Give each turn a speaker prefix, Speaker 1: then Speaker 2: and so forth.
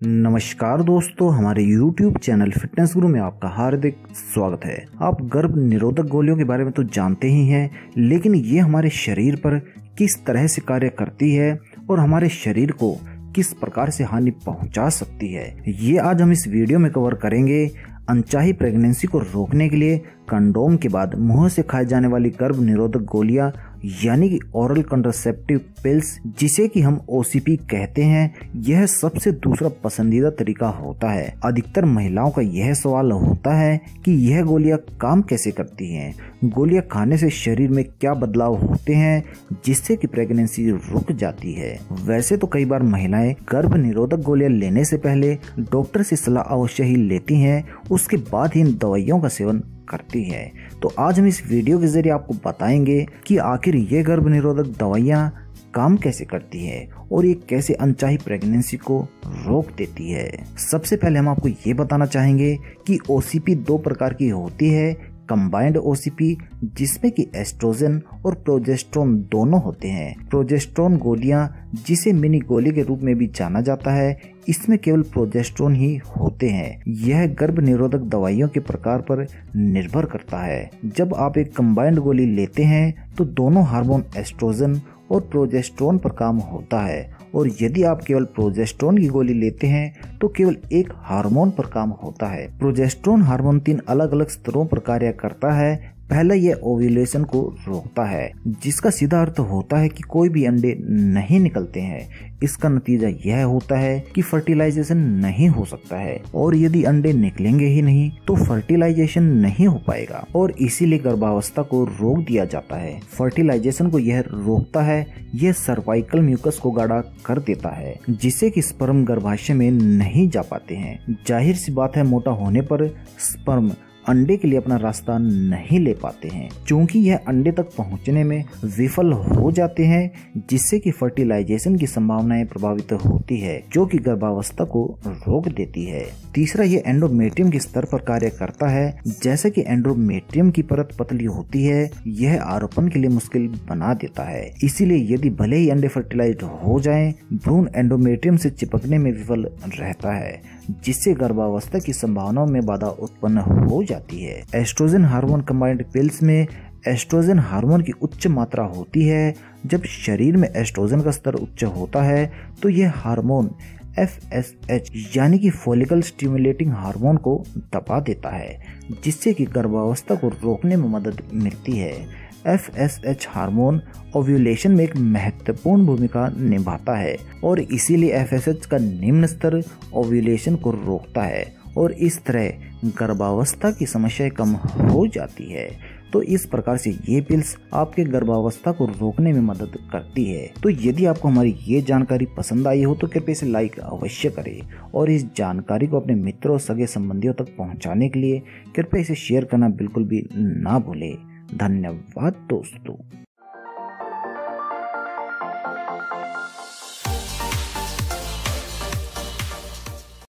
Speaker 1: नमस्कार दोस्तों, हमारे YouTube चैनल फिटनेस गुरु में आपका हार्दिक स्वागत है। आप गर्भ निरोधक गोलियों के बारे में तो जानते ही हैं, लेकिन ये हमारे शरीर पर किस तरह से कार्य करती है और हमारे शरीर को किस प्रकार से हानि पहुँचा सकती है, ये आज हम इस वीडियो में कवर करेंगे। अनचाही प्रेगनेंसी को रोकने के लिए कंडोम के बाद मुँह से खाए जाने वाली गर्भ निरोधक गोलियाँ यानी कि ओरल कंट्रासेप्टिव पिल्स जिसे कि हम ओसीपी कहते हैं, यह सबसे दूसरा पसंदीदा तरीका होता है। अधिकतर महिलाओं का यह सवाल होता है कि यह गोलियाँ काम कैसे करती हैं? गोलियाँ खाने से शरीर में क्या बदलाव होते हैं, जिससे कि प्रेगनेंसी रुक जाती है? वैसे तो कई बार महिलाएँ गर्भ निरोधक गोलियाँ लेने से पहले डॉक्टर से सलाह अवश्य ही लेती हैं, उसके बाद ही इन दवाइयों का सेवन करती है। तो आज हम इस वीडियो के ज़रिए आपको बताएँगे कि आखिर ये गर्भ निरोधक दवाइयाँ काम कैसे करती है और ये कैसे अनचाही प्रेगनेंसी को रोक देती है। सबसे पहले हम आपको ये बताना चाहेंगे कि ओसीपी दो प्रकार की होती है कंबाइंड ओसीपी जिसमें कि एस्ट्रोजन और प्रोजेस्ट्रोन दोनों होते हैं। प्रोजेस्ट्रोन गोलियाँ, जिसे मिनी गोली के रूप में भी जाना जाता है, इसमें केवल प्रोजेस्ट्रोन ही होते हैं। यह गर्भ निरोधक दवाइयों के प्रकार पर निर्भर करता है। जब आप एक कंबाइंड गोली लेते हैं तो दोनों हार्मोन एस्ट्रोजन और प्रोजेस्ट्रोन पर काम होता है। और यदि आप केवल प्रोजेस्ट्रोन की गोली लेते हैं तो केवल एक हार्मोन पर काम होता है। प्रोजेस्ट्रोन हार्मोन तीन अलग अलग स्तरों पर कार्य करता है पहला यह ओव्यूलेशन को रोकता है, जिसका सीधा अर्थ होता है कि कोई भी अंडे नहीं निकलते हैं। इसका नतीजा यह होता है कि फर्टिलाइजेशन नहीं हो सकता है, और यदि अंडे निकलेंगे ही नहीं तो फर्टिलाइजेशन नहीं हो पाएगा, और इसीलिए गर्भावस्था को रोक दिया जाता है। फर्टिलाइजेशन को यह रोकता है, यह सर्वाइकल म्यूकस को गाढ़ा कर देता है, जिससे कि स्पर्म गर्भाशय में नहीं जा पाते हैं। ज़ाहिर सी बात है, मोटा होने पर स्पर्म अंडे के लिए अपना रास्ता नहीं ले पाते हैं। क्योंकि यह अंडे तक पहुँचने में विफल हो जाते हैं, जिससे कि फर्टिलाइजेशन की संभावनाएँ प्रभावित होती है, जो कि गर्भावस्था को रोक देती है। तीसरा ये एंडोमेट्रियम के स्तर पर कार्य करता है। जैसे कि एंडोमेट्रियम की परत पतली होती है, यह आरोपण के लिए मुश्किल बना देता है। इसीलिए यदि भले ही अंडे फर्टिलाइज हो जाए, भ्रूण एंडोमेट्रियम से चिपकने में विफल रहता है, जिससे गर्भावस्था की संभावनाओं में बाधा उत्पन्न हो जाती है। एस्ट्रोजन हार्मोन कंबाइंड पिल्स में एस्ट्रोजन हार्मोन की उच्च मात्रा होती है। जब शरीर में एस्ट्रोजन का स्तर उच्च होता है तो यह हार्मोन एफ़ एस एच यानी कि फोलिकल स्टिमुलेटिंग हार्मोन को दबा देता है, जिससे कि गर्भावस्था को रोकने में मदद मिलती है। F S H hormone ovulation में एक महत्वपूर्ण भूमिका निभाता है और इसीलिए एफ़ एस एच का निम्न स्तर ओव्यूलेशन को रोकता है। और इस तरह गर्भावस्था की समस्याएँ कम हो जाती है। तो इस प्रकार से ये पिल्स आपके गर्भावस्था को रोकने में मदद करती है। तो यदि आपको हमारी ये जानकारी पसंद आई हो तो कृपया इसे लाइक अवश्य करें और इस जानकारी को अपने मित्रों और सगे संबंधियों तक पहुँचाने के लिए कृपया इसे शेयर करना बिल्कुल भी ना भूलें। धन्यवाद दोस्तों।